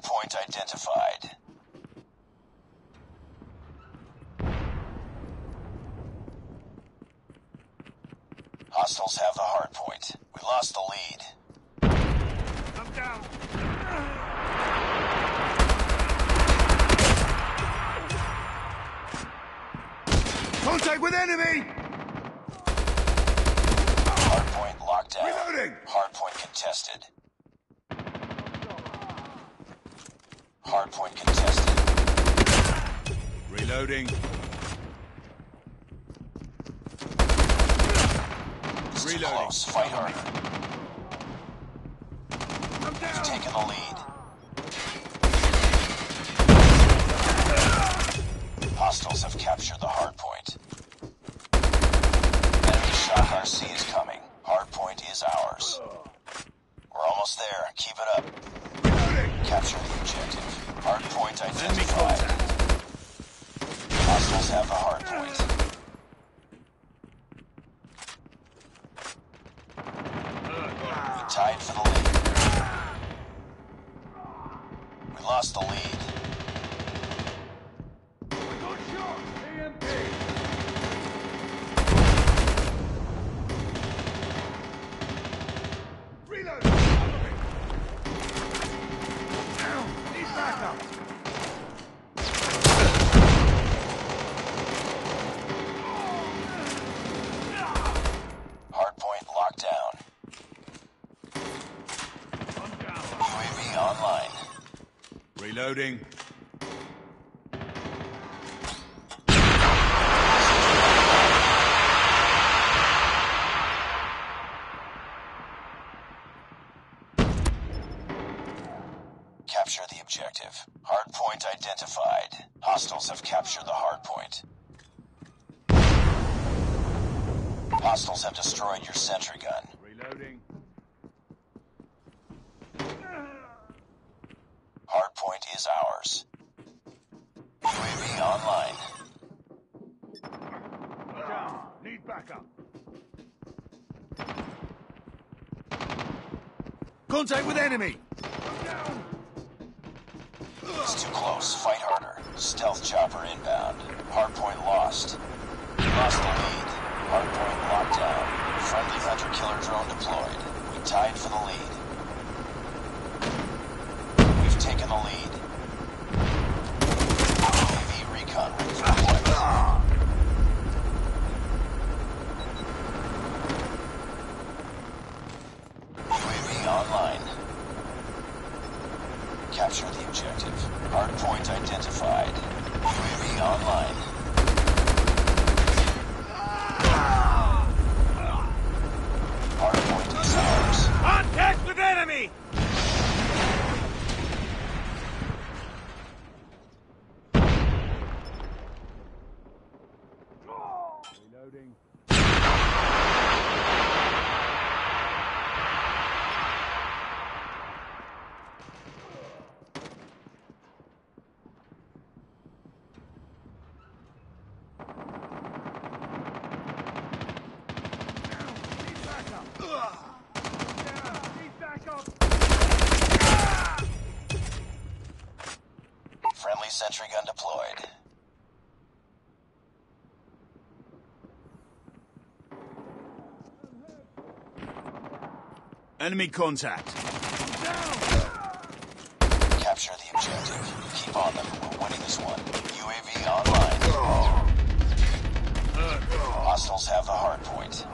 point identified. Hostiles have the hard point. We lost the lead. I'm down. Contact with enemy! Hard point locked down. Reloading! Hard point contested. Hard point contested. Reloading. It's Reloading. close. Fight harder. We've taken the lead. Hostiles have captured the hard point. Enemy shock RC is coming. Hard point is ours. We're almost there. Keep it up. Reloading. Capture the objective. Hard point Enemy identified. contact. Hostiles have hard point. Tied for the lead. We lost the lead. Good shot. EMP. Reloading. Down. Need backup. Hard point locked down. I'm down. UAV online. Reloading. Capture the objective. Hard point identified. Hostiles have captured the hard point. Hostiles have destroyed your sentry gun. Reloading. Hard point is ours. UAV online. Down. Need backup. Contact with enemy! Down. It's too close. Fight harder. Stealth chopper inbound. Hardpoint lost. Lost the lead. Hardpoint locked down. Friendly hunter killer drone deployed. We tied for the lead. We've taken the lead. Recon ready for deployment. UAV online. Capture the objective. Hardpoint identified. UAV online. Hardpoint is ours. Contact with enemy. Reloading. Need backup. Down. Need backup. Friendly sentry gun deployed. Enemy contact. Capture the objective. Keep on them. We're winning this one. UAV online. Hostiles have the hardpoint.